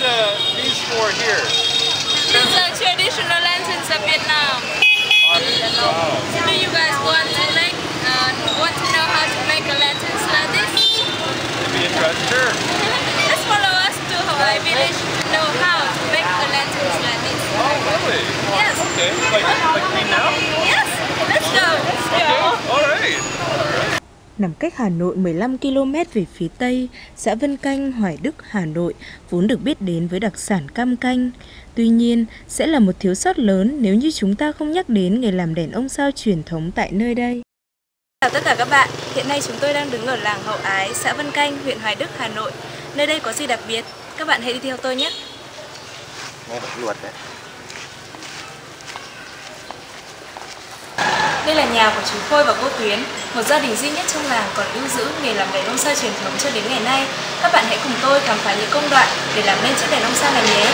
So, what what are these uh, these for here? These are traditional lanterns of Vietnam. Wow. So do you guys want to make, uh, want to know how to make a lanterns like this? It'd Be interested? Sure. Let's follow us to Hawaii Village to know how to make a lanterns like this. Oh, really? Yes. Okay. Like like Nằm cách Hà Nội 15 km về phía Tây, xã Vân Canh, Hoài Đức, Hà Nội vốn được biết đến với đặc sản cam canh. Tuy nhiên, sẽ là một thiếu sót lớn nếu như chúng ta không nhắc đến nghề làm đèn ông sao truyền thống tại nơi đây. Chào tất cả các bạn, hiện nay chúng tôi đang đứng ở làng Hậu Ái, xã Vân Canh, huyện Hoài Đức, Hà Nội. Nơi đây có gì đặc biệt? Các bạn hãy đi theo tôi nhé. nghe luật đấy Đây là nhà của chú Khôi và cô Tuyến, một gia đình duy nhất trong làng còn lưu giữ nghề làm đèn ông sao truyền thống cho đến ngày nay. Các bạn hãy cùng tôi khám phá những công đoạn để làm nên chiếc đèn ông sao này nhé.